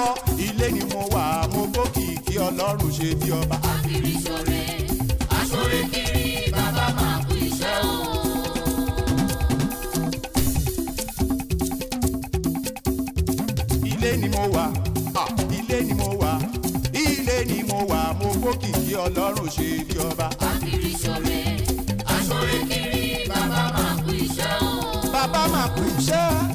gbọ́ ilé ni mo wà mo gbókìkí ọlọ́run ṣe bí ọba. Akiri ṣore, aṣore kiri, bàbá máa kú iṣẹ́ o. ilé ni mo wà ah, ilé ni mo wà ilé ni mo wà mo gbókìkí ọlọ́run ṣe bí ọba. Akiri ṣore, aṣore kiri, bàbá máa kú iṣẹ́ o. bàbá máa kú iṣẹ́ Bàbá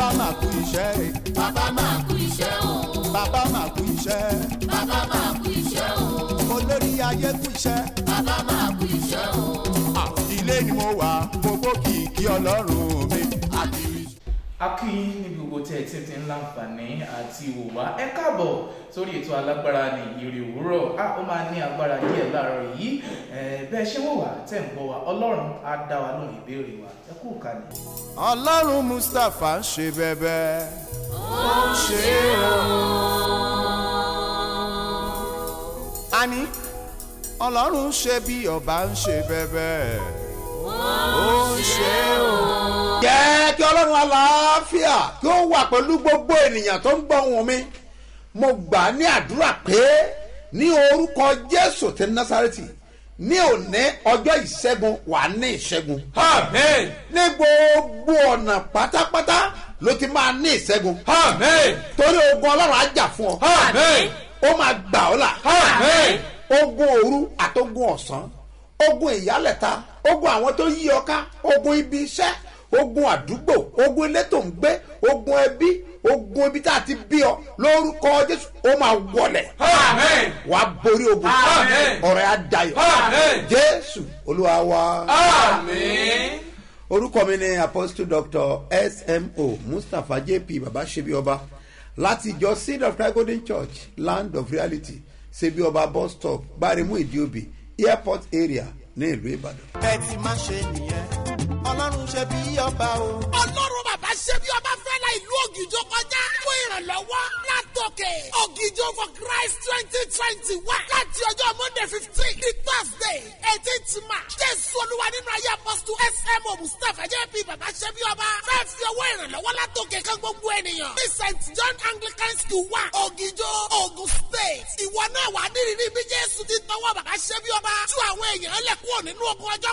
bàbá máa kú iṣẹ́ Bàbá máa kú iṣẹ́ o. bàbá máa kú iṣẹ́ Bàbá máa kú iṣẹ́ o. olórí ayé kú iṣẹ́. Bàbá máa kú iṣẹ́ o. Ah, ilé ni mo wà mo gbókìkí ọlọ́run mi. Akiri a kí yín ní gbogbo tí ẹ ti ti ń láǹfààní àti wò wá ẹ káàbọ̀ sórí ètò alágbára ní ìrì òwúrọ̀. A ó máa ní agbára díẹ̀ láàárọ̀ yìí. Bẹ́ẹ̀ ṣé wò wá tẹ̀ ń gbọ́ wa ọlọ́run á dá wa lóhùn ìbéèrè wa. Ẹ kú kalẹ̀. ọlọ́run mustapha ń ṣe bẹ́bẹ́. Ó ń ṣe o. àní ọlọ́run ṣe bí ọba ń ṣe bẹ́bẹ́ ó ń ṣe o. jẹ́ kí ọlọ́run aláàfíà kí ó wà pẹ̀lú gbogbo ènìyàn tó ń gbọ́ ohùn mi mo gbà ní àdúrà pé ní orúkọ jésù ti násàrẹ́tì ní òní ọjọ́ ìṣẹ́gun wà ní ìṣẹ́gun. Amen. ní gbogbo ọ̀nà pátápátá ló ti máa ní ìṣẹ́gun. Amen. torí ogun ọlọ́run á jà fún ọ. Amen. ó máa gbà ọ́ là. Amen. ogun òru àtogun ọ̀sán ogun ìyálẹ̀ta ogun àwọn tó yí ọ ká ogun ibi iṣẹ́ ogun àdúgbò ogun ilé tó ń gbé ogun ẹbí ogun ibi tá a ti bí ọ lórúkọ jésù ó máa wọlẹ̀ Amen. wàá borí ogun Amen. ọ̀rẹ́ á dayọ̀ Amen. jésù olúwa wa Amen. orúkọ mi ni apostle doctor smo mustapha jp baba sebi ọba láti ìjọ seed of christ golden church land of reality sebi ọba bus stop gbáremú ìdíòbí airport area ní ìlú ìbàdàn. ẹ ti máa ṣe nìyẹn ọlọ́run ṣe bí ọba o. ọlọ́run bàbá ṣe bí ọba fẹ́ la ìlú ògìjọ kọjá. Fún ìrànlọ́wọ́ látòkè. Ògìjọ for christ twenty twenty one. Láti ọjọ́ monday fifteen di thursday eighteenth march. Jésù olúwa nínú ayé apọ́sítù smo mustapha jp bàbá ṣe bí ọba. Fẹ́ fi ọwọ́ ìrànlọ́wọ́ látòkè kan gbogbo ènìyàn. Ní st john anglican school wa ògìjọ ogun state. Ìwọ náà wà nírìírí bí jésù ti tọwọ́ bàbá ṣe bí ọba. Tú àwọn èèyàn lẹ̀ kúrò nínú ogun ọjọ́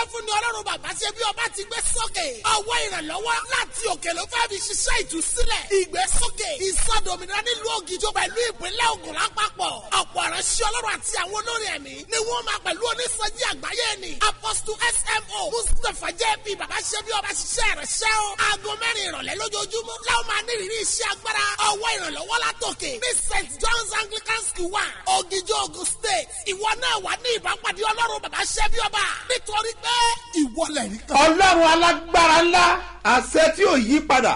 tẹ́ fún ni ọlọ́run bàbá ṣe bí ọba ti gbé sókè. Ọwọ́ ìrànlọ́wọ́ láti òkè ló fẹ́ fi ṣiṣẹ́ ìtúsílẹ̀. Ìgbésókè ìsọdòmìnira nílùú ògìjọ pẹ̀lú ìpínlẹ̀ ògùn lápapọ̀. Ọ̀pọ̀ ìránṣẹ́ ọlọ́run àti àwọn olórí ẹ̀mí ni wọ́n máa pẹ̀lú onísọjí àgbáyé ni. Apostle smo mustapha jp bàbá ṣe bí ọba ṣiṣẹ́ ìránṣẹ́ o. Aago mẹ́rin ìrọ̀lẹ́ lójoojúmọ́ láwọn máa ìwọlẹ̀ rí kan. ọlọ́run alágbára ńlá àṣẹ tí ò yí padà.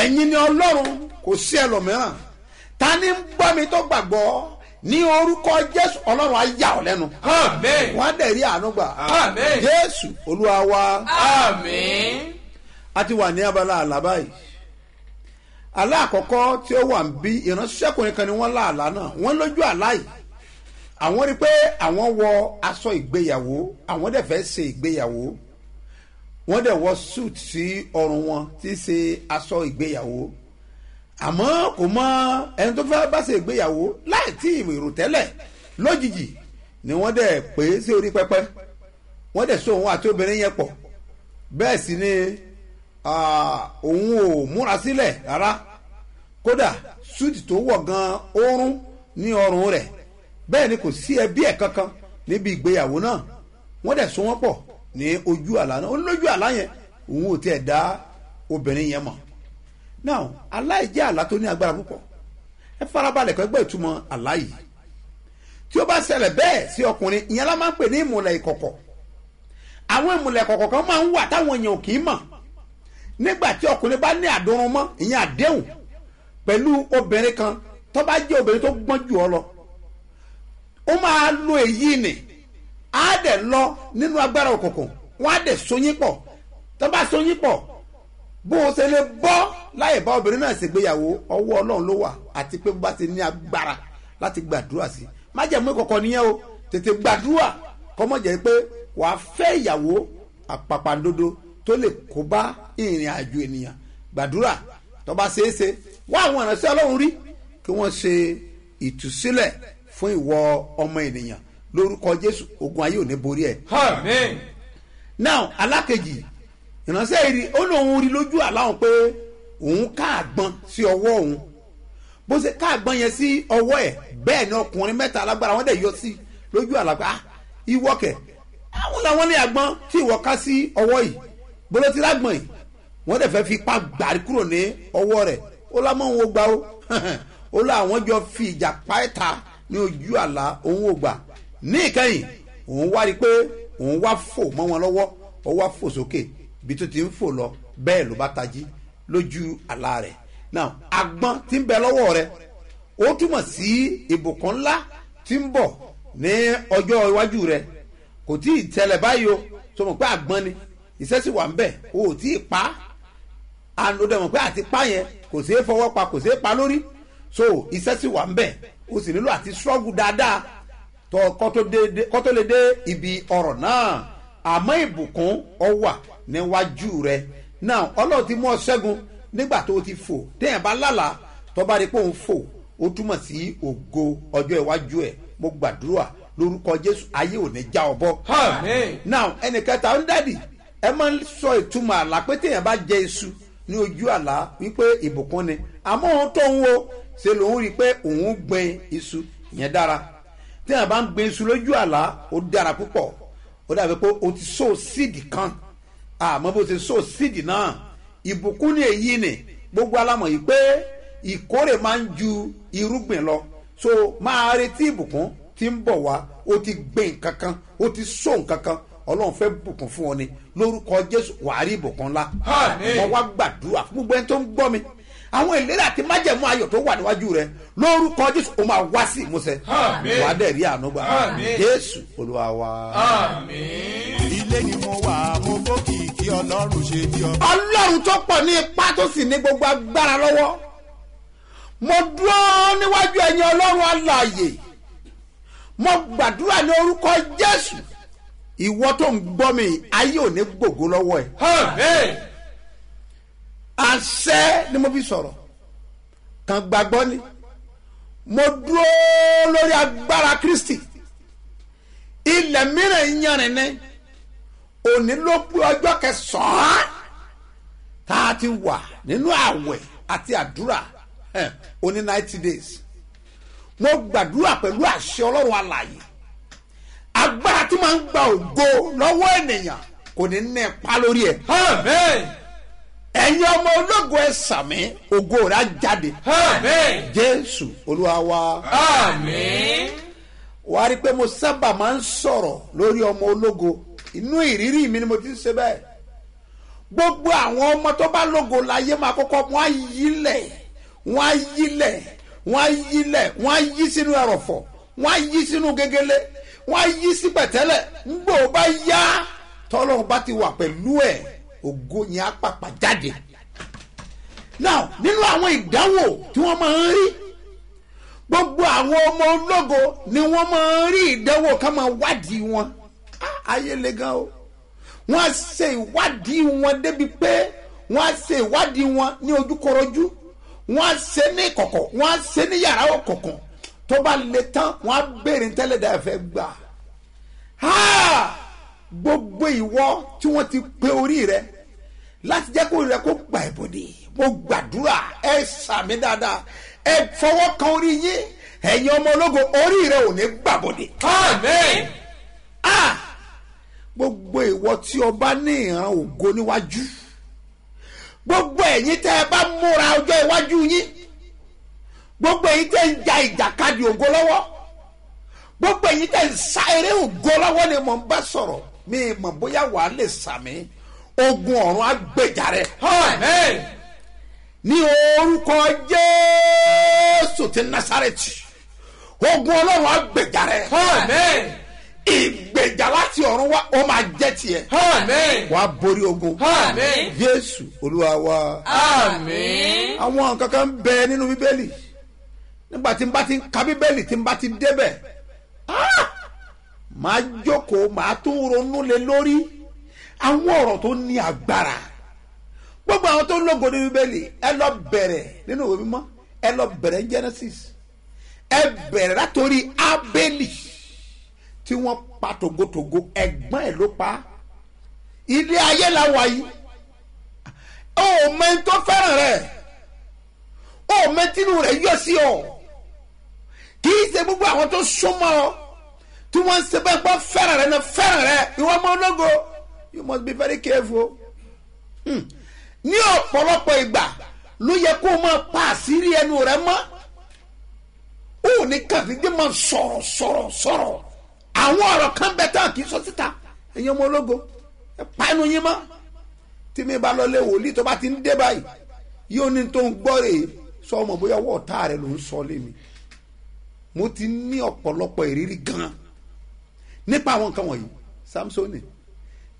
Ẹ̀yin ni ọlọ́run kò sí ẹlòmíràn. Ta ni ń gbọ́ mi tó gbàgbọ́? Ní orúkọ jésù ọlọ́run á yà ọ́ lẹ́nu. Amen. wọ́n á dẹ̀ rí àánú gbà. Amen. jésù olúwa wa. Amen. a ti wà ní abala àlá báyìí. Àlá àkọ́kọ́ tí ó wà ń bí ìránṣẹ́kùnrin kan ni wọ́n lá àlá náà. Wọ́n lójú àlá yìí àwọn rí pé àwọn wọ aṣọ ìgbéyàwó àwọn dẹ̀ fẹ́ ṣe ìgbéyàwó. Wọ́n dẹ̀ wọ suit sí ọrùn wọn tí ṣe aṣọ ìgbéyàwó. Àmọ́ kò mọ ẹni tó fẹ́ bá ṣe ìgbéyàwó láì tí ìrò tẹ́lẹ̀. Lójijì ni wọ́n dẹ̀ pè é sí orí pẹpẹ. Wọ́n dẹ̀ so òun àti obìnrin yẹn pọ̀. Bẹ́ẹ̀ sì ni òun ò múra sílẹ̀ rárá. Kódà súùtì tó wọ̀ gan oorun ní ọrùn rẹ̀ bẹ́ẹ̀ ni kò sí ẹbí ẹ̀ kankan níbi ìgbéyàwó náà. Wọ́n dẹ̀ so wọ́n pọ̀ ní ojú àlá náà. Ó lójú àlá yẹn òun ò tiẹ̀ dá obìnrin yẹn mọ̀. Now aláì jẹ́ àlá tó ní agbára púpọ̀. Ẹ farabalẹ̀ kọ́ ẹgbẹ́ ìtumọ̀ àlá yìí. Tí ó bá ṣẹlẹ̀ bẹ́ẹ̀ sí ọkùnrin ìyẹn la máa ń pè ní ìmùlẹ̀ ìkọ̀kọ̀. Àwọn ìmùlẹ̀ ìkọ̀kọ̀ kan máa ń wà táwọn èèyàn kì í mọ̀. Nígbà tí ọkùnrin bá ní àdúrún mọ́ ìyẹn àdéhùn pẹ̀lú obìnrin kan tó bá jẹ́ obìnrin tó gbọ́n jù ọ lọ ó máa lo èyí nì á dẹ̀ lọ nínú agbára òkùnkùn wọ́n á dẹ̀ sóyún pọ̀. Tó bá sóyún pọ̀ bó o ṣe lè bọ́ láyè bá obìnrin náà ṣègbéyàwó ọwọ́ ọlọ́run ló wà àti pé bó bá ti ní agbára láti gbàdúrà sí. Májẹ̀mú ìkọ̀kọ̀ nìyẹn o. Tètè gbàdúrà kọ́mọ̀ jẹ́ pé wàá fẹ́ ìyàwó àpàpàǹdodo tó lè kó bá ìrìn àjò ènìyàn. Gbàdúrà. Tó bá ṣeé ṣe wá àwọn ìránṣẹ́ ọlọ́run rí kí wọ́n ṣe ìtúsílẹ̀ fún ìwọ ọmọ ènìyàn lórúkọ jésù. Ogun ayé ò ní borí ẹ̀. Amen. now alákejì ìránṣẹ́ rí ó lóun rí lójú àláwọn pé òun ká àgbọn sí ọwọ́ òun. Bó ṣe ká àgbọn yẹn sí ọwọ́ ẹ̀ bẹ́ẹ̀ ni ọkùnrin mẹ́ta alágbára wọn dẹ̀ yọ sí lójú pé ah ìwọ kẹ̀. Àwọn làwọn ní àgbọn tí ìwọ ká sí ọwọ́ yìí. Bóló ti lágbọ̀n yìí? Wọ́n dẹ̀ fẹ́ fi ipá gbàrí kúrò ní ọwọ́ rẹ̀. Ó lámọ́ òun ò gbà ó ó lọ àwọn jọ fi ìjà pa ẹ́ ta ní ojú àlá òun ò gbà. Ní ìkẹyìn òun wá rí i pé òun wá fò mọ́ wọn lọ́wọ́ ó wá fò sókè bí tó ti ń fò lọ bẹ́ẹ̀ ló bá tají lójú àlá rẹ̀. Now agbọ́n tí ń bẹ lọ́wọ́ rẹ̀ ó túmọ̀ sí ìbùkún ńlá tí ń bọ̀ ní ọjọ́ iwájú rẹ̀. Kò tí ì tẹlẹ̀ báyìí o tó mọ̀ pé àgbọn ni? Iṣẹ́ sì wà ń bẹ̀ o ò tí ì pa á. Ó dẹ̀ mọ̀ pé àti pa yẹn kò sí é fọwọ́ pa kò sí é pa lórí. So iṣẹ́ sì wà ń bẹ̀ o sì nílò àti ṣọ́ọ̀gù dáadáa tó kó tó lè dé ibi ọ̀rọ̀ náà. Àmọ́ ìbùkún ọ wà níwájú rẹ. Náà ọlọ́run ti mú ọ ṣẹ́gun nígbà tó o ti fò. Téèyàn bá lálàá tó bá rí pé òun fò ó túmọ̀ sí ògo ọjọ́ iwájú ẹ̀. Mo gbàdúrà lórúkọ jésù ayé ò ní já ọ bọ́. Now ẹnì kẹta ń dádì ẹ máa ń sọ ìtumọ̀ àlá pé téèyàn bá jẹ iṣu ní ojú àlá wípé ìbùkún ni. Àmọ́ òun tó ń wo ṣe lòun rí i pé òun gbin iṣu? Ìyẹn dára. Téèyàn bá ń gbin iṣu lójú àlá ó dára púpọ̀. Ó dàbí pé o ti so síìdì kan. Àmọ́ bó ti so síìdì náà ìbùkún ní èyí ni. Gbogbo alámọ̀ yìí pé ìkórè máa ń ju irúgbìn lọ. So máa retí ìbùkún tí ń bọ̀ wá. O ti gbìn nǹkan kan o ti so nǹkan kan. Ọlọ́run fẹ́ bùkún fún ọ ni. Lórúkọ jésù wàá rí ìbùkún ńlá. Mo wá gbàdúrà gbogbo ẹni tó ń gbọ́ mi àwọn ìlera àti májẹ̀mú ayọ̀ tó wà níwájú rẹ lórúkọ jésù o máa wá sí ìmúṣẹ. Wàá dẹ̀ rí àánú gbà. Jésù olúwa wa. Ilé ni mo wà mo fòkì kí ọlọ́run ṣe bí ọba. ọlọ́run tó pọ̀ ní ipá tó sì ní gbogbo agbára lọ́wọ́. Mo dúró níwájú ẹ̀yin ọlọ́run alààyè. Mo gbàdúrà ní orúkọ jésù. Ìwọ tó ń gbọ́ mi ayé ò ní gbògo lọ́wọ́ ẹ̀. Amen. Àṣẹ ni mo fi sọ̀rọ̀. Kàn gbàgbọ́ ni. Mo dúró lórí agbára kristi. Ilẹ̀ mìíràn yanrìn ni. Òní ló pé ọjọ́ kẹsàn-án. Tá a ti wà nínú àwẹ̀ àti àdúrà. Ẹ̀, oní ninety days. Mo gbàdúrà pẹ̀lú àṣẹ ọlọ́run alààyè. Agbára tí máa ń gba ògo lọ́wọ́ ènìyàn kò ní ní ipa lórí ẹ̀. Amen. Ẹ̀yin ọmọ ológo ẹ̀ sàmì ògo á jáde. Amen. jésù olúwa wa. Àmín. wà á rí i pé mo sábà máa ń sọ̀rọ̀ lórí ọmọ ológo. Inú ìrírí mi ni mo ti ń ṣe bẹ́ẹ̀. Gbogbo àwọn ọmọ tó bá lógo láyé máa kọ́kọ́ wọ́n á yílẹ̀ wọ́n á yílẹ̀ wọ́n á yílẹ̀ wọ́n á yí sínú ẹ̀rọ̀fọ̀ wọ́n á yí sínú gegele wọ́n á yí sí pẹ̀tẹ́lẹ̀. Ńgbò bá yá tọ́lọ́run bá ti wà pẹ̀lú ẹ̀ ògo yẹn á jáde. Now nínú àwọn ìdánwò tí wọ́n máa ń rí gbogbo àwọn ọmọ ológo ni wọ́n máa ń rí ìdánwò ká máa wádìí wọn. Ah, ayé le gan o. Wọ́n á ṣe ìwádìí wọn débi pé wọ́n á ṣe ìwádìí wọn ní ojúkorojú. Wọ́n á ṣe ní ìkọ̀kọ̀ wọ́n á ṣe ní yàrá òkùnkùn. Tó bá le tán wọ́n á béèrè tẹ́lẹ̀ dá ẹ̀fẹ́ gbà! Gbogbo ìwọ tí wọ́n ti pe orí rẹ láti jẹ́ kó rẹ kó gbà ìbòdì. Mo gbàdúrà ẹ sàmì dáadáa ẹ fọwọ́ kan orí yín. Ẹ̀yin ọmọ ológo orí rẹ ò ní gbàbòdì Amen. ah gbogbo ìwọ tí bá ní ìran ògo níwájú gbogbo ẹ̀yin tẹ́ ẹ bá múra ọjọ́ iwájú yín gbogbo ẹ̀yin tẹ́ ń ja ìjàkadì ògo lọ́wọ́ gbogbo ẹ̀yin tẹ́ ń sa eré ògo lọ́wọ́ ni mo ń bá sọ̀rọ̀ mi mọ̀ bóyá wàá lè sàmì ogun ọ̀run agbèjà rẹ̀ Amen. ní orúkọ jésù ti nasareti ogun ọlọ́run á gbèjà rẹ Amen. ìgbèjà láti ọ̀run wá ó máa jẹ́ tiẹ̀ Amen. wàá borí ogun Amen. jésù olúwa wa Amen. àwọn nǹkan kan ń bẹ nínú bíbélì nígbà tí n bá ti ń ka bíbélì tí n bá ti débẹ̀ ah! Màá jókòó màá tún ronú lé lórí àwọn ọ̀rọ̀ tó ní agbára. Gbogbo àwọn tó ń lógo ní bíbélì ẹ lọ bẹ̀rẹ̀ nínú ìwé mímọ́ ẹ lọ bẹ̀rẹ̀ genesis. Ẹ bẹ̀rẹ̀ látòrí abeli tí wọ́n pa tògótògó ẹ̀gbọ́n ẹ̀ ló pa ilé ayé la wà yìí. Ó mẹ́ni tó fẹ́ràn rẹ̀. Ó mẹ́tínú rẹ̀ yọ sí ọ. Kì í ṣe gbogbo àwọn tó súnmọ́ ọ tí wọ́n ń ṣe bẹ́ẹ̀ gbọ́ fẹ́ràn rẹ̀ náà fẹ́ràn rẹ̀ ìwọ ọmọ ológo you must be very careful. Hmm. ní ọ̀pọ̀lọpọ̀ ìgbà ló yẹ kó o máa pa àṣírí ẹnu rẹ mọ́. Ó ní kàdídé máa sọ̀rọ̀ sọ̀rọ̀ sọ̀rọ̀. Àwọn ọ̀rọ̀ kan bẹ tán kì í sọ síta. Ẹ̀yin ọmọ ológo ẹ pa ẹnu yín mọ́. Tí mi bá lọ lé wòlíì tó bá ti ń dé báyìí yóò ní tó ń gbọ́ rè é. Sọ ọmọ bóyá ọwọ́ ọ̀tá rẹ ló ń sọ lé mi. Mo ti ní ọ̀pọ̀lọpọ̀ ìrírí gan nípa àwọn nǹkan wọ̀nyí samsoni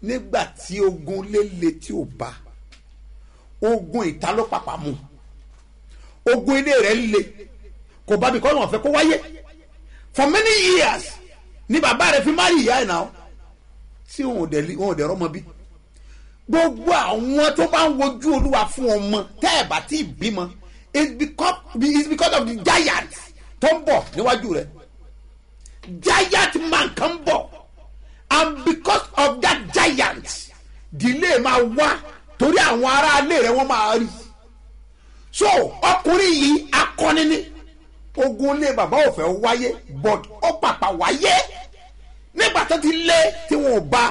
nígbà tí ogun léle tí ò bá ogun ìta ló pàpà mu ogun ilé rẹ̀ le. Kò bá mi kọ́ ọ̀nà ọ̀fẹ́ kó wáyé. For many years ni bàbá rẹ̀ fi má rí ìyá ẹ̀ náà tí wọn ò dẹ̀ rọ́mọ bí. Gbogbo àwọn tó bá ń wojú olúwa fún ọmọ tẹ́ ẹ̀ bá ì bímọ it's because of the giant tó ń bọ̀ níwájú rẹ̀ giant man kan bọ̀. And because of that giant delay máa wá torí àwọn aráalé rẹ̀ wọ́n máa rí. So ọkùnrin yìí akọni ni. Ogun ilé bàbá ò fẹ́ wáyé but ó pàpà wáyé. Nígbà tó ti lé tí wọn ò bá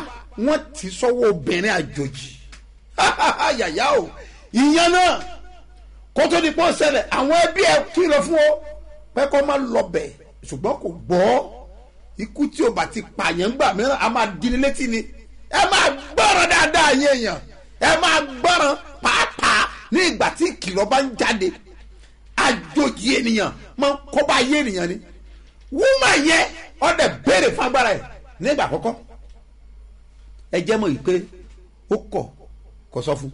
wọn ti sọ́wọ́ obìnrin àjòjì. Yàyà o. Ìyẹn náà kó tó di pọ́ ṣẹlẹ̀ àwọn ẹbí ẹ kìlọ̀ fún ọ pé kó má lọ bẹ̀ ṣùgbọ́n kò gbọ́ ikú tí o bá ti pààyàn gbà mìíràn a máa di ní létí ni. Ẹ máa gbọ́ràn dáadáa yẹn èèyàn. Ẹ máa gbọ́ràn pàápàá ní ìgbà tí ìkìlọ̀ bá ń jáde. Àjòjì ènìyàn máa ń kó bá yé ènìyàn ni. Wúmà yẹn ọdẹ béèrè fún agbára ẹ nígbà àkọ́kọ́. Ẹ jẹ́ mọ̀ yìí pé ó kọ̀ kò sọ fún.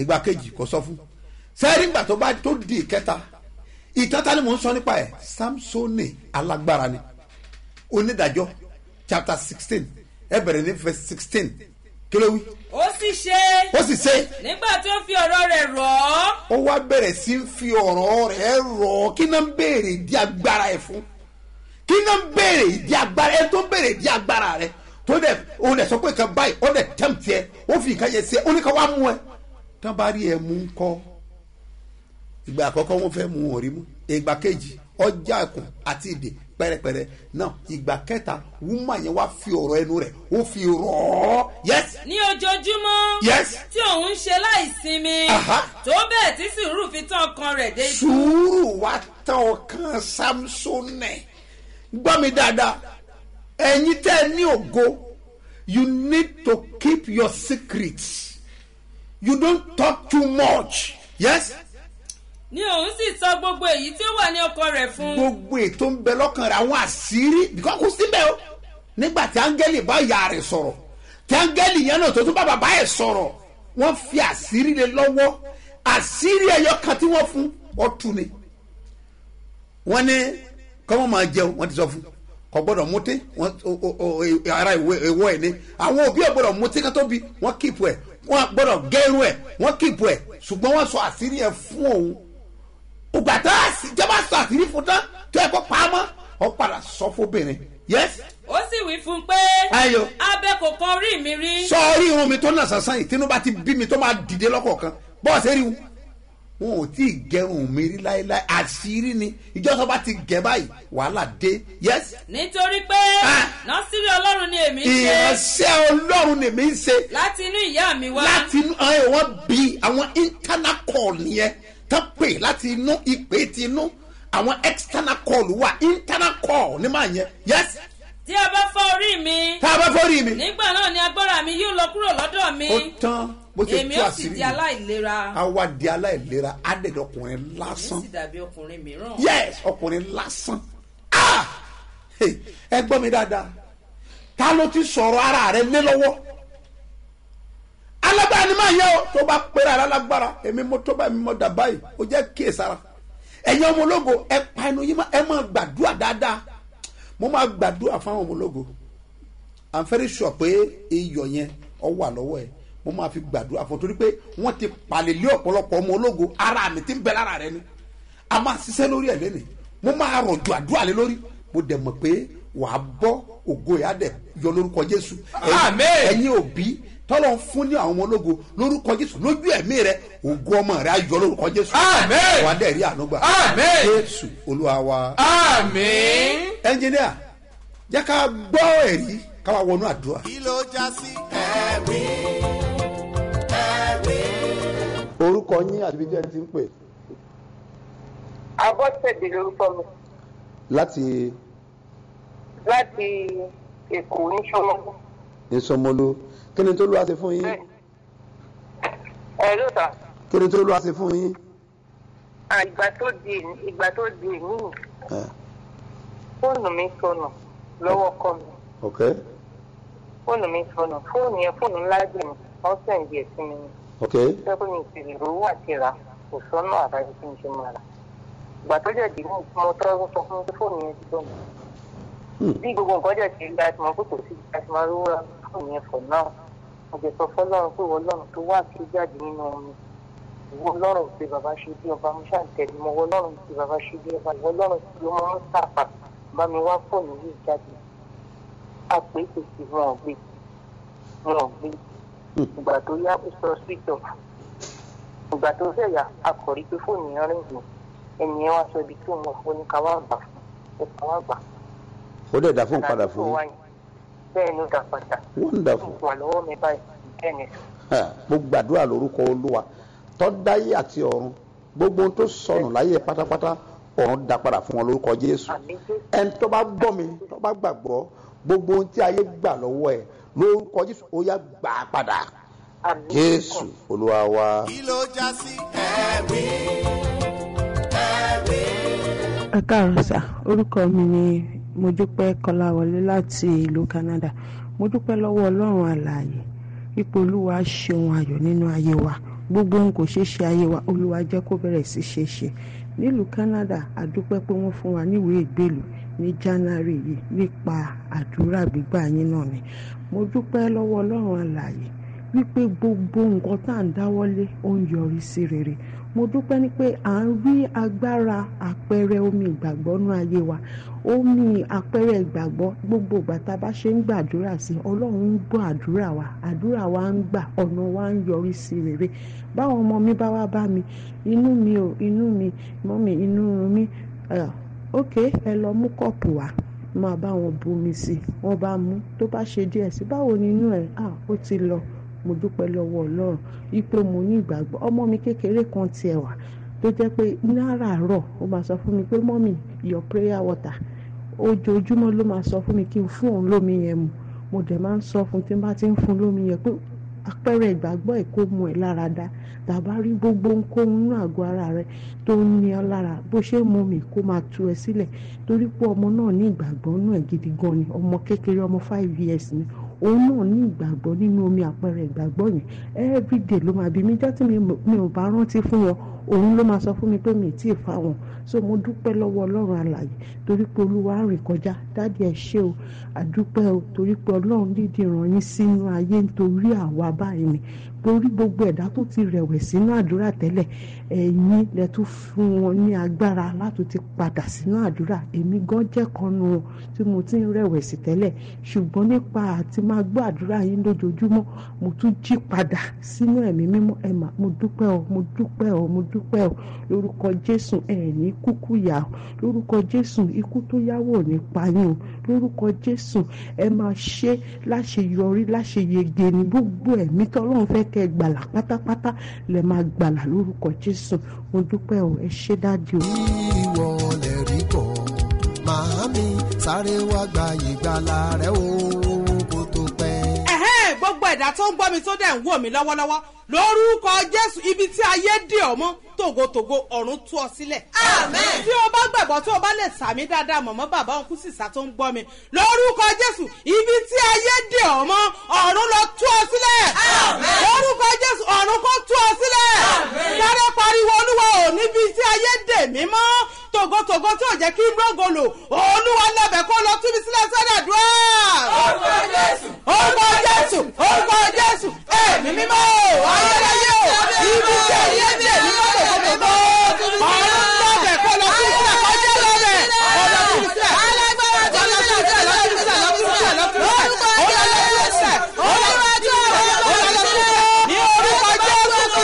Ìgbà kejì kò sọ fún. Sẹ́ẹ̀rì ìgbà tó bá tó di ìkẹta? Ìtàn ni mò ń sọ nípa ẹ̀? Samsoni alágbára ni onídàájọ́ chapter sixteen. Ẹ bẹ̀rẹ̀ ní verse sixteen. Kí ló wí? Ó sì ṣe. Ó sì ṣe. Nígbà tí ó fi ọ̀rọ̀ rẹ̀ rọ̀ ọ́. Ó wá bẹ̀rẹ̀ sí fi ọ̀rọ̀ rẹ̀ rọ̀ ọ́. Kí náà ń béèrè ìdí agbára ẹ̀ fún? Kí náà ń béèrè ìdí agbára ẹ̀? Tó ń béèrè ìdí agbára rẹ̀ tó dẹ̀ ó dẹ̀ sọ pé kan báyìí ó dẹ̀ tẹ̀m tiẹ̀ ó fi nǹkan yẹn ẹ ó ní ká wá mú ẹ. Tán bá rí ẹ mú ń kọ́. Ìgbà àkọ́kọ́ wọ́n fẹ́ mú wọn rí mú. Ìgbà kejì ọjà ẹkùn àti ìdè pẹrẹpẹrẹ. Náà ìgbà kẹta wúmà yẹn wá fi ọ̀rọ̀ ẹnu rẹ̀ ó fi rọ̀ ọ́. Yes. Ní ojoojúmọ́ yes. tí òun ṣe láìsinmi tó bẹ́ẹ̀ tí sùúrù fi tán ọkàn rẹ̀ dé. Sùúrù wá tán ọkàn samsonẹ gbọ́ mi dáadáa. Ẹ̀yin tẹ́ ẹ ní ògo you need to keep your secrets. You don't talk too much. Yes ní òun sì sọ gbogbo èyí tí ó wà ní ọkàn rẹ̀ fún. Gbogbo ètò ń bẹ lọ́kàn rẹ̀ àwọn àṣírí because kò síbẹ̀ o. Nígbà tí áńgẹ́lì bá ìyá rẹ̀ sọ̀rọ̀ tí áńgẹ́lì yẹn náà tó tún bá bàbá ẹ̀ sọ̀rọ̀ wọ́n fi àṣírí lé lọ́wọ́. Àṣírí ẹ̀yọ kan tí wọ́n fún ọtún ni. Wọ́n ní kọ́mọ́ máa jẹun wọ́n ti sọ fún kò gbọ́dọ̀ mutí. E- ara ìwọ ẹ̀ ni. Àwọn òbí ẹ̀ gbọ́dọ̀ mutí kan tó bi wọ́n kíìpù ẹ̀. Wọ́n gbọ́dọ̀ gẹ́rù ẹ̀ wọ́n kíìpù ẹ̀. Ṣùgbọ́n wọ́n sọ àṣírí ẹ̀ fún òun ògbà tá a sì jọba sọ àṣírí fún tán tó ẹ kó pamọ́ ọ padà sọ fóbìnrin yes? Ó sì wí fún un pé Ayọ̀. abẹ kò kan orí mi rí. Sọ orí irun mi tó nà sànsán yìí tínú bá ti bí mi tó máa dìde lọ́kọ̀ọ̀kan. Bọ́ọ̀sì rí wọn ò tí ì gẹrun mi rí láéláé. Àṣírí ni. Ìjọsọ bá ti gẹ báyìí wàhálà dé. Yes? Nítorí pé Ah. nọ́sírì ọlọ́run ni èmi ń ṣe. Ìránṣẹ́ ọlọ́run lèmi ń ṣe. Láti inú ìyá mi wá. Láti inú àwọn wọn bí àwọn internal call nìyẹn tó pè láti inú ìpè ti inú. Àwọn external call wà internal call ní màá yẹn. Yes. Tí a bá fọ́ orí mi tá a bá fọ́ rí mi. nígbà náà ni agbára mi yóò lọ kúrò lọ́dọ̀ mi. Ó tán bó ṣe èmi tú ó sì àṣírí di aláìlera. Á wá di aláìlera á dẹ̀dẹ̀ ọkùnrin èmi lásán sì dàbí ọkùnrin mìíràn. Yes ọkùnrin lásán. Ah! Hey, ẹ gbọ́ mi dáadáa. Ta ló ti sọ̀rọ̀ ara rẹ lé lọ́wọ́ ni máa yẹ o tó bá pera alágbára èmi mo tó báyìí mo dà báyìí o jẹ́ kíyèsára. Ẹ̀yin ọmọ ológo ẹ pa ẹnu yín ẹ máa gbàdúrà dáadáa. Mo máa gbàdúrà fún àwọn ọmọ ológo. I'm very sure pé iyọ̀ yẹn ọ wà lọ́wọ́ ẹ. Mo máa fi gbàdúrà fún torí pé wọ́n ti palẹ̀lé ọ̀pọ̀lọpọ̀ ọmọ ológo. Ara mi ti ń bẹ lára rẹ ni. A máa ṣiṣẹ́ lórí ẹ̀ lẹ́nìí mo máa rọ̀jò àdúrà lé lórí. Mo dẹ̀ mọ̀ pé wàá bọ́ ògo ẹ̀ á dẹ̀ yọ lórúkọ jésù. Ẹ̀yin òbí tọ́lọ̀ ń fún ní àwọn ọmọ ológo lórúkọ jésù lójú ẹ̀mí rẹ ògo ọmọ rẹ á yọ lórúkọ jésù Àmín. wàá dẹ̀ rí ànúgbà Àmín. jésù olúwa wa àmín. ẹnjìníà jẹ́ ká gbọ́ ẹ̀rí ká wá wọnú àdúrà. kí ló já sí ẹ̀rí ẹ̀rí. orúkọ yín àti ibi tí ẹ ti ń pè abọ́sẹ̀dé lórúkọ mi láti láti èkó ní sọmọ. ìsọmọlú kí ni tó lù ṣe fún yín? Ẹ ló sà kí ni tó lù ṣe fún yín. à, ìgbà tó di ìgbà tó di ẹ. Fóònù mi sọnù lọ́wọ́ kọ́ mi. Ok. Fóònù mi sọnù. Fóònù yẹn fóònù ńlá jù mí wọ́n sẹ̀ǹdì ẹ̀ sí mi ni. Ok. Kó mi ìpèrè owó àti rà? Kò sọ́nà àbáyé tí mo ṣe máa rà. Ìgbà tó jẹ́ dìbò mo tọ́ sọ fún mi fóònù yẹn ti sọnù. Bí gbogbo nǹkan jẹ́ ti rí láti mọ pé kò sí rówó ra fóònù yẹn fọ̀ náà jẹ́ sọ fọlọ́run pé wọ́n lọ́run tó wà kí jáde nínú omi ìwọ lọ́rùn tí bàbá ṣe bí ọba mo ṣàǹtẹ̀lé mọ́ ìwọ lọ́rùn tí bàbá ṣe bí ọba ìwọ lọ́rùn tí ó máa ń sàpà bá mi wá fóònù yìí jáde. Àpè kòsì wọn ò gbé wọn ò gbé. Ìgbà tó yá ó sọ switch off ìgbà tó fẹ́ yà akọ̀rí pé fóònù yẹn rìn jù. Ẹni yẹn wá sọ ibi tí òun ó ní ká wá gbà fún ó ká wá gbà ó dẹ̀ dá fún padà fún yín. Bẹ́ẹ̀ ni ó dà padà wonderful. Wà lọ́wọ́ mi báyìí bẹ́ẹ̀ ni mo gbàdúrà lórúkọ olúwa. Tó dáyé àti ọ̀run gbogbo ohun tó sọnù láyé pátápátá ọ̀run dá padà fún wọn lórúkọ jésù. Ẹni tó bá gbọ́ mi tó bá gbàgbọ́ gbogbo ohun tí ayé gbà lọ́wọ́ ẹ̀ lórúkọ jésù ó yá gbà á padà. Jésù olúwa wa. kí ló já sí? Ẹ̀rí ẹ̀rí. ẹ káàárọ̀ sà orúkọ mi ni mojúpẹ́ kọláwọlé láti ìlú canada. Mo dúpẹ́ lọ́wọ́ ọlọ́run àlàyé ipò olúwa ṣeun ayọ̀ nínú ayé wa. Gbogbo ohun kò ṣeé ṣe ayé wa. Olúwa jẹ́ kó bẹ̀rẹ̀ sí ṣe ṣe. Nílùú canada àdúpẹ́ pé wọ́n fún wa níwèé ìgbélú ní january yìí nípa àdúrà gbígbà yín náà ni. Mo dúpẹ́ lọ́wọ́ ọlọ́run àlàyé wípé gbogbo nǹkan tá à ń dáwọ́lé ó ń yọrí sí rere. Mo dúpẹ́ ní pé à ń rí agbára àpẹẹrẹ omi ìgbàgbọ́ nú ayé wa. Omi àpẹẹrẹ ìgbàgbọ́ gbogbo ìgbà tá a bá ṣe ń gbàdúrà sí ọlọ́run ń gbọ́ àdúrà wa. Àdúrà wa ń gbà ọ̀nà wa ń yọrí sí rere. Báwọn ọmọ mi bá wá bá mi inú mi ò inú mi mọ́ mi inú mi ok ẹ lọ mú kọ́ọ̀pù wá. Máa bá wọn bomi sí i. Bá mú. Tó bá ṣe díẹ̀ sí báwo ni inú ẹ̀? Ah ó ti lọ mo dúpẹ́ lọ́wọ́ ọlọ́run. Ipò mo ní ìgbàgbọ́. Ọmọ mi kékeré kan tiẹ̀ wà tó jẹ́ pé náràárọ̀ ó máa sọ fún mi pé mọ́mì your prayer water. Ojoojúmọ́ ló máa sọ fún mi kí n fún òun lómi yẹn mu. Mo dẹ̀ máa ń sọ fún tí n bá ti ń fún lómi yẹn pé àpẹẹrẹ ìgbàgbọ́ ẹ̀ kó mu ẹ̀ lára dá tàbá rí gbogbo ohunkóhun nínú àgọ́ ara rẹ tó ń ní ọ lára bó ṣe mu mi kó máa tu ẹ sílẹ̀. Torí pé ọmọ náà ní ìgbàgbọ́ nínú ẹ̀ gidi gan ni. Ọmọ kékeré ọmọ five years ni òun náà ní ìgbàgbọ́ nínú omi àpẹẹrẹ ìgbàgbọ́ yẹn. Everyday ló máa bí mi. Jọ́ tí mi ò bá rántí fún wọn òun ló máa sọ fún mi pé mi tí ì fa wọn. So mo dúpẹ́ lọ́wọ́ ọlọ́run alàyè torí pé olúwa rìn kọjá. Dádì ẹ ṣé o. Àdúpẹ́ o torí pé ọlọ́run dídì ràn yín sínú ayé nítorí àwa báyìí ni. Torí gbogbo ẹ̀dá tó ti rẹ̀wẹ̀ sínú àdúrà tẹ́lẹ̀ ẹ̀yin lẹ tún fún wọn ní agbára láti ti padà sínú àdúrà. Èmi gan jẹ́ kan nu wọn tí mo ti ń rẹ̀wẹ̀sì tẹ́lẹ̀. Ṣùgbọ́n nípa àti máa gbọ́ àdúrà yín lójoojúmọ́ mo tún jí padà sínú ẹ̀mí mímọ́. Ẹ mà mo dúpẹ́ o mo dúpẹ́ o mo dúpẹ́ o. Lórúkọ jésù ẹ̀ ní kúkú yà o. Lórúkọ jésù ikú tó yáwó ò ní pa yín o. Lórúkọ jésù ẹ máa ṣe láṣeyọrí láṣeyege ní gbogbo ẹ̀mí tọ́lọ́run fẹ́ kẹ́ gbàlà pátápátá lẹ máa gbàlà lórúkọ jésù. Mo dúpẹ́ o ẹ ṣé dájú o. ìwọ lè rí bọ̀. Màámi sáré wá gba ìgbàlà rẹ o. Kó tó pẹ́. gbogbo ẹ̀dá tó ń gbọ́ mi tó dẹ̀ ń wò mí lọ́wọ́lọ́wọ́. Lórúkọ jésù ibi tí ayé dè ọ́ mọ́ tògótògó ọ̀run tú ọ sílẹ̀. tí o bá gbàgbọ́ tí o bá lè sàmí dáadáa mọ̀mọ́ bàbá òun kú sísá tó ń gbọ́ mi lórúkọ jésù ibi tí ayé dè ọ́ mọ́ ọ̀run lọ tú ọ sílẹ̀. lórúkọ jésù ọ̀run kó tú ọ sílẹ̀. sáré pariwo olúwa ò níbi tí ayé dè mí mọ́ tògótògó tí ò jẹ́ kí gbọ́ngàn lò olúwa lọ́bẹ̀ kó lọ tú mi sílẹ̀ sọ́dọ̀ dùn. orúkọ jésù orúkọ jésù orúkọ jésù ẹ̀mí mímọ́ ayérayé o ibi tí ayé dè mí mọ́ lọ́bẹ̀ kó lọ sílẹ̀ kọjá lọ́bẹ̀ sílẹ̀ alágbára sílẹ̀ lọ́ sílẹ̀ lọ́ sílẹ̀ ní orúkọ jésù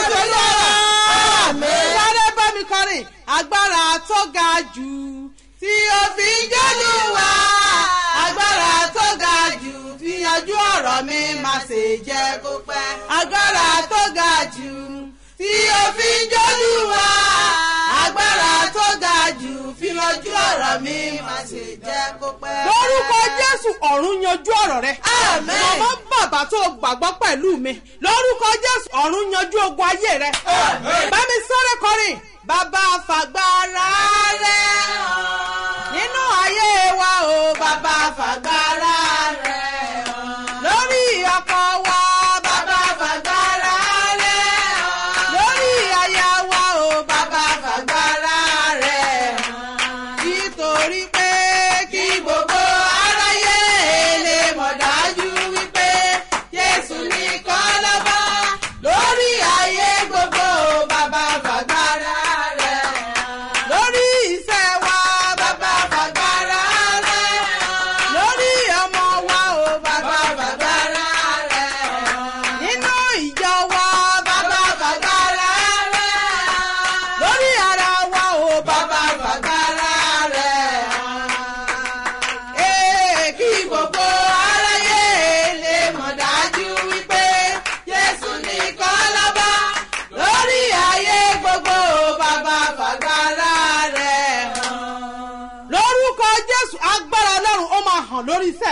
sáré bá mi kọrin. Agbára tó ga jù tí o fi ń jọ́lù wá agbára tó ga jù fi yanjú ọ̀rọ̀ mi má ṣe jẹ́ kó pẹ́. Agbára tó ga jù fi jọ́lù wá agbára tó ga jù fi yanjú ọ̀rọ̀ mi má ṣe jẹ́ kó pẹ́. lórúkọ jésù ọ̀run yanjú ọ̀rọ̀ rẹ. màmá bàbá tó gbàgbọ́ pẹ̀lú mi. Lórúkọ jésù ọ̀run yanjú ogun ayé rẹ. bá mi sọ́rẹ́ kọrin. Bàbá fàgbára rẹ. Nínú ayé wa o bàbá fàgbára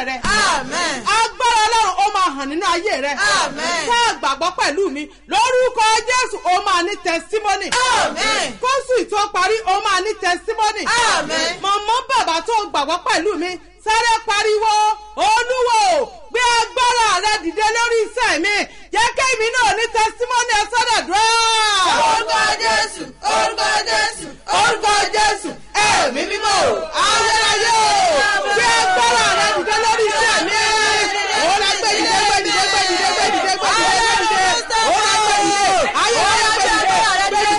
iṣẹ́ rẹ. agbára ọlọ́run ó máa hàn nínú ayé rẹ. ká gbàgbọ́ pẹ̀lú mi lórúkọ jésù ó máa ní tẹsímọ́nì. kóṣù tó parí ó máa ní tẹsímọ́nì. mọ̀mọ́ bàbá tó gbàgbọ́ pẹ̀lú mi sáré pariwo olúwo gbé agbára rẹ dìde lórí iṣẹ́ mi jẹ́ kémi náà ní tẹsímọ́nì ẹ sọ́dọ̀ dúró. orúkọ jésù orúkọ jésù orúkọ jésù ẹ̀mí mímọ́ ayérayé gbé agbára rẹ dìde lórí iṣẹ́ mi. ó lọ gbé dìde gbé dìde gbé dìde gbé dìde gbé dìde gbé dìde ó lọ gbé dìde ayérayé gbé dìde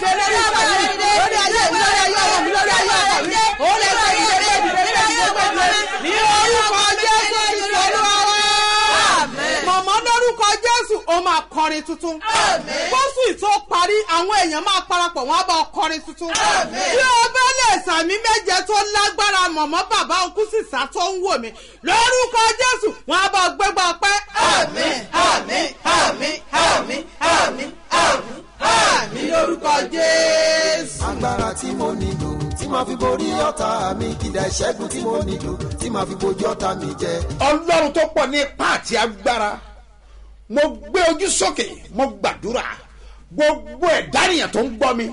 gbé dìde lórí iṣẹ́ mi lórí ayé mi lórí ayé ọmọ mi lórí ayé ọkọ mi ó lọ gbé dìde gbé dìde gbé dìde gbé dìde ní orúkọ jésù kristu olúwa wa. mọ̀mọ́ lórúkọ jésù ó máa kọrin tuntun. Kóṣù tó parí àwọn èèyàn máa parapọ̀ wọ́n á bá ọ kọrin tuntun. tí o bá lè sàmí méje tó lágbára mọ̀mọ́ bàbá òkú sísá tó ń wò mí lórúkọ jésù wọ́n á bá gbégbá ọpẹ́. àmín àmín àmín àmín àmín àmín àmín lórúkọ jésù. agbára tí mo nílò tí màá fi borí ọ̀tá mi kìdá ìṣẹ́gun tí mo nílò tí màá fi bojú ọ̀tá mi jẹ. ọlọ́run tó pọ̀ ní ipá àti agbára mo gbé ojú sókè mo gbàdúrà. Gbogbo ẹ̀dánìyàn tó ń gbọ́ mi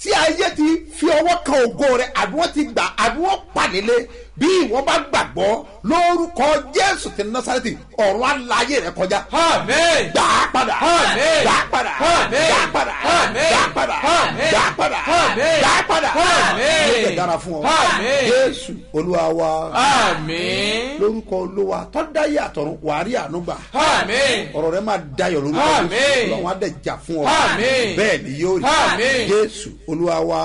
tí ayé ti fi ọwọ́ kan ògo rẹ àbí wọ́n ti gbà àbí wọ́n pàdélé bí ìwọ́n bá gbàgbọ́ lórúkọ jésù ti násàrẹ́tì ọ̀run aláyé rẹ kọjá. Gbà á padà. Amen. gbà á padà. Amen. gbà á padà. Amen. gbà á padà. Amen. gbà á padà. Amen. gbà á padà. Amen. yóò lè dára fún ọ. Amen. jésù olúwa wa. Lórúkọ olúwa tọ́dáyé àtọ̀run wàárí ànúgbà ọ̀rọ̀ rẹ máa dayọ̀ lórúkọ jésù. Ọlọ́run á dẹ̀ jà fún ọ. Bẹ́ẹ̀ ni yóò rí. Jésù olúwa wa.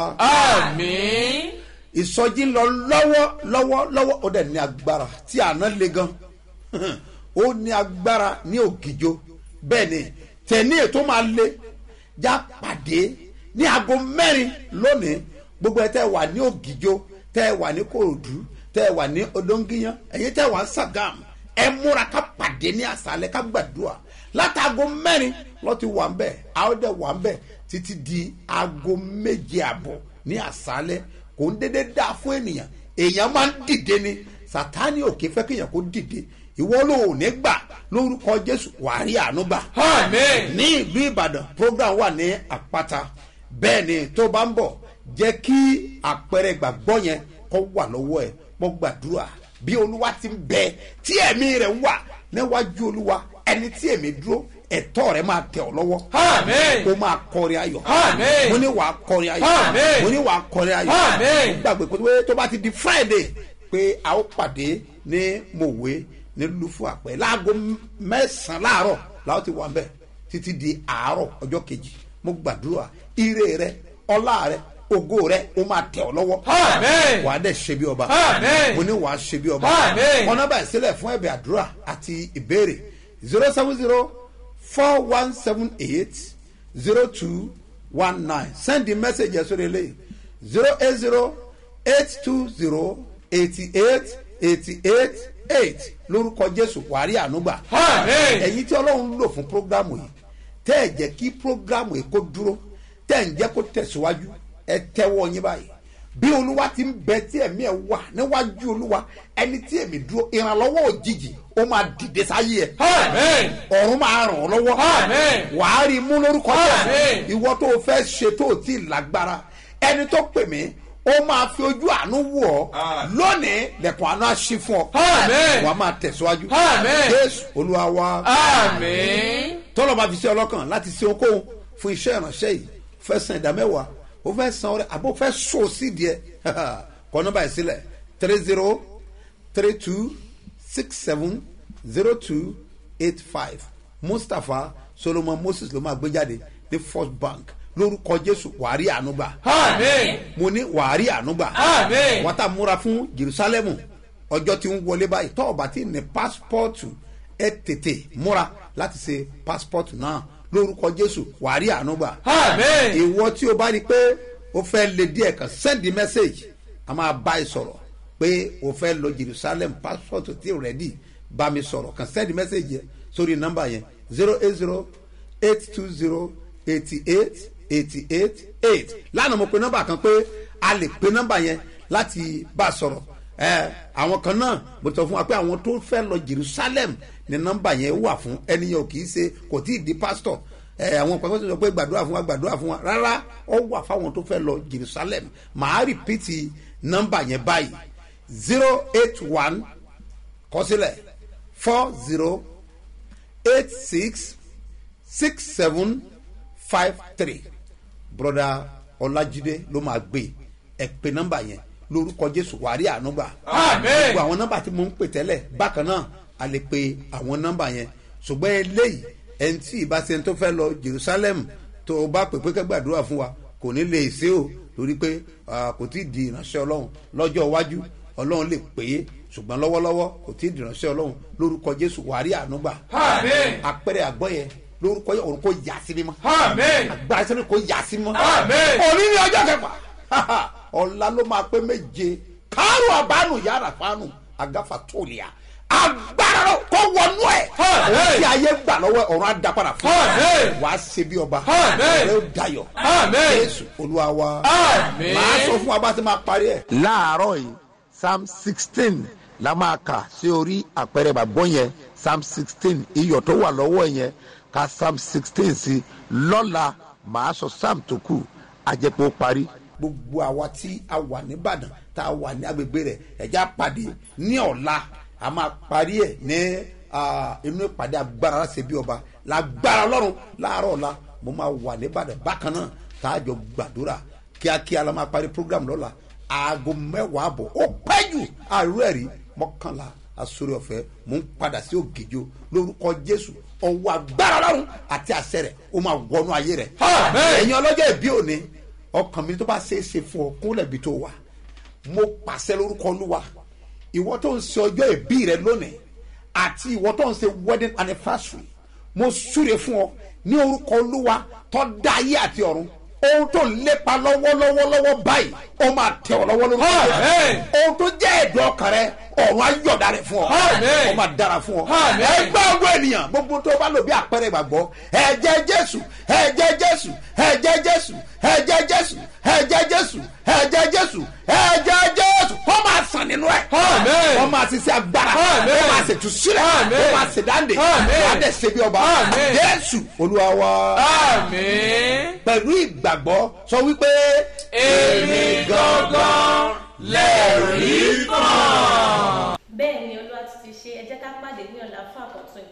Ìsọjí lọ lọ́wọ́ lọ́wọ́ lọ́wọ́. Ó dẹ̀ ní agbára tí àná le gan. Ó ní agbára ní ògìjó bẹ́ẹ̀ ni tẹ̀ní ètò máa le. Já pàdé ní aago mẹ́rin lónìí. Gbogbo ẹ tẹ́ wà ní ògìjó tẹ́ wà ní kòròdú tẹ́ wà ní odongiyan ẹ̀yin tẹ́ wà ní sagam ẹ múra ká pàdé ní àṣálẹ́ ká gbàdúrà. Látàgò mẹ́rin lọ́ ti wà ń bẹ̀. Àwọn dẹ̀ wà ń bẹ̀ títí di aago méje àbọ̀ ní àṣálẹ́ kò ń dédé dáa fún ènìyàn. Èèyàn máa ń dìde ni. Sátani òkè fẹ́ kéèyàn kó dìde. Ìwọ ló ò ní gbà lórúkọ jésù. Wàá rí àánú gbà. Àmín. ní ìlú ìbàdàn program wà ní àpáta. Bẹ́ẹ̀ ni tó bá ń bọ̀ jẹ́ kí àpẹẹrẹ ìgbàgbọ́ yẹn kó wà lọ́wọ́ ẹ̀. Mo gbàdúrà. Bí olúwa ti ń bẹ tí ẹ̀mí rẹ̀ wà níwájú olúwa ẹni tí èmi dúró ẹ̀tọ́ rẹ̀ máa tẹ̀ ọ́ lọ́wọ́. Ó máa kọrin ayọ̀. Mo ní wàá kọrin ayọ̀. Mo ní wàá kọrin ayọ̀. Mo gbàgbé pé tó bá ti di friday pé a ó pàdé ní mòwe ní lufu àpẹ. Láago mẹ́sàn-án láàárọ̀ làwọn ti wà ń bẹ̀ títí di àárọ̀ ọjọ́ kejì. Mo gbàdúrà ire rẹ ọlá rẹ ògo rẹ ó máa tẹ̀ ọ́ lọ́wọ́. Wàá dẹ̀ ṣe bí ọba. Mo ní wàá ṣe bí ọba. Náà báyìí sílẹ̀ fún ẹ̀bẹ̀ àdúrà àti ìbéèrè. Zero seven zero four one seven eight zero two one nine. Send the message yẹn sórí eléyìí zero eight zero eight two zero eighty eight eighty eight eight. Lórúkọ jésù wàrí ànúgbà. Ẹ̀yin tí ọlọ́run lò fún prógrámù yìí tẹ́ ẹ̀ jẹ́ kí prógrámù yìí kó dúró tẹ́ ẹ̀ ń jẹ́ kó tẹ̀síwájú ẹ tẹ́wọ́ yín báyìí. Bí olúwa ti ń bẹ tí ẹ̀mí ẹ̀ wà níwájú olúwa ẹni tí èmi dúró ìrànlọ́wọ́ òjijì ó máa dìde sáyé ẹ̀. Ọ̀run máa ràn ọ́ lọ́wọ́. Wàá rí mú lórúkọ jẹ́ ìwọ tó fẹ́ ṣe tó ì lágbára ẹni tó pè mí ó máa fi ojú àánú wò ọ́. Lónìí lẹ̀kùn àánú àṣì fún ọ. Àmín. wàá máa tẹ̀síwájú. Jésù olúwa wa. Tọ́lọ̀ bá fi sí ọlọ́kàn láti ṣe okòwò fún iṣẹ́ ìránṣẹ́ yìí. Fẹ́ san ìdá mẹ́wàá. Ó fẹ́ san ọrẹ àbó fẹ́ so sí díẹ̀? Kọ́ nọ́mbà yìí sílẹ̀. Three zero three two six seven zero two eight five. Mustapha solomon moses ló máa gbé jáde ní first bank. Lórúkọ jésù wàárí ànúgbà Àmín. mo ní wàárí ànúgbà Àmín. wọ́n tá múra fún jerusalemu. Ọjọ́ tí ń wọlé báyìí. Tọ́ ọ̀bà tí ní pásítọ̀tù ẹ tètè múra láti ṣe pásítọ̀tù náà. Lórúkọ jésù wàárí ànúgbà Àmín. ìwọ tí o bá rí i pé o fẹ́ lè díẹ̀ kan send the message. A máa bá ẹ sọ̀rọ̀ pé o fẹ́ lọ jerusalem passport tí o rẹ́dí bá mi sọ̀rọ̀. Kan send message yẹn sórí nọ́mbà yẹn zero eight zero eight two zero eighty eight eighty eight eight. Lánàá mo pe nọ́mbà kan pé a lè pe nọ́mbà yẹn láti bá a sọ̀rọ̀. Ẹ àwọn kan náà mo sọ fún wa pé àwọn tó fẹ́ lọ jerusalem ni nọ́mbà yẹn wà fún. Ẹni yẹn ò kì í ṣe kò tí ì di pastor. Ẹ àwọn tó sọ pé gbàdúrà fún wa gbàdúrà fún wa. Rárá ó wà fáwọn tó fẹ́ lọ jerusalem. Màá rìpíìtì nọ́mbà yẹn báyìí zero eight one kọsílẹ̀ four zero eight six six seven five three. Broda ọlájídé ló máa gbé ẹ pé nọ́mbà yẹn lórúkọ jésù wàrí ànúgbà gbogbo àwọn nọ́mbà tí mo ń pè tẹ́lẹ̀ bákan náà a lè pe àwọn nọ́mbà yẹn. Ṣùgbọ́n eléyìí ẹni tí ìbá ṣe tó fẹ́ lọ jerusalem tó o bá pè pé kẹ́ gbàdúrà fún wa kò ní lè ṣe o torí pé kò tí ì di ìránṣẹ́ ọlọ́run lọ́jọ́ iwájú ọlọ́run lè pè é ṣùgbọ́n lọ́wọ́lọ́wọ́ kò tí ì di ìránṣẹ́ ọlọ́run lórúkọ jésù wàrí ànúgbà. Àpẹẹrẹ àgbọ̀ yẹn lórúkọ yẹn òun kò yà sí mímọ́ Àmín. agbára sẹ́ni kò yà sí mọ́. Àmín. òní ni ọjọ́ kẹfà. Ọ̀la ló máa pé méje. Kárò àbánu yàrá fánu àgáfà tóòlìà agbára lọ kó wọnú ẹ̀. Òun tí ayé gbà lọ́wọ́ ọ̀run á dá padà fún Àmín. wà á ṣe bí ọba. Ọ̀rẹ́ ó dayọ̀. Jésù olúwa wa. Màá sọ fún wa bá ti máa parí ẹ̀. láàárọ̀ yìí psalm sixteen la máa kà sí orí àpẹẹrẹ bàbọ́ yẹn. Psalm sixteen iyọ̀ tó wà lọ́wọ́ yẹn. Ka psalm sixteen sí. Lọ́la màá sọ psalm tó kù. Àjẹpọ̀ parí. gbogbo àwa tí a wà nìbàdàn tá a wà ní agbègbè rẹ ẹjẹ àpàdé ní ọ̀la. A máa parí ẹ̀ ní inú ìpàdé agbára láti bí ọba. Lágbára ọlọ́run láàárọ̀ ọ̀la mo máa wà nìbàdàn bákan náà tá a jọ gbàdúrà. Kíákíá la máa parí program lọ́la aago mẹ́wàá àbọ̀. Ó pẹ́ jù. Àrú ẹ̀rí mọ́kànlá asórí ọ̀fẹ́ mò ń padà sí ògèjò lórúkọ jésù. Ọwọ́ agbára ọlọ́run àti àṣẹ rẹ̀ ó máa wọnú ayé rẹ̀. Ẹ̀yin ọlọ́jọ́ ìbí òní ọkàn mi tó bá ṣe é ṣe fún ọ kúnlẹ̀ bí tó wà. Mo pàṣẹ lórúkọ olúwa ìwọ tó ń ṣe ọjọ́ ìbí rẹ lónìí àti ìwọ tó ń ṣe wedding anniversary mo súre fún ọ ní orúkọ olúwa tó dá ayé àti ọ̀run ohun tó ń lépa lọ́wọ́lọ́wọ́lọ́wọ́ báyìí ó máa tẹ̀ ọ́ lọ́wọ́ lórúkọ. Àmín. ohun tó jẹ́ ẹ̀dùn ọkàn rẹ ọ̀run ayọ̀dá rẹ fún ọ. Ó máa dára fún ọ. Ẹgbẹ́ ọgbọ́ ènìyàn gbogbo tó bá lò bí àpẹẹrẹ ìgbàgbọ́. Ẹ̀jẹ̀ jésù ẹ̀jẹ̀ jésù ẹ̀jẹ̀ jésù ẹ̀jẹ̀ jésù ẹ̀jẹ̀ jésù ẹ̀jẹ̀ jésù ẹ̀jẹ̀ jésù ó máa sàn nínú ẹ̀. Ó máa sí agbára. Ó máa ṣètú sílẹ̀ ó máa ṣe dáǹdè Àmín. wà á dẹ̀ ṣe bí ọba. Jésù olúwa wa. Pẹ̀lú ìgbàgbọ́ sọ wípé Èmi gangan lẹ̀rí kan. bẹ́ẹ̀ ni olúwa ti ti ṣe ẹ jẹ́ ká pàdé ní ọ̀la fún àkọ́tún.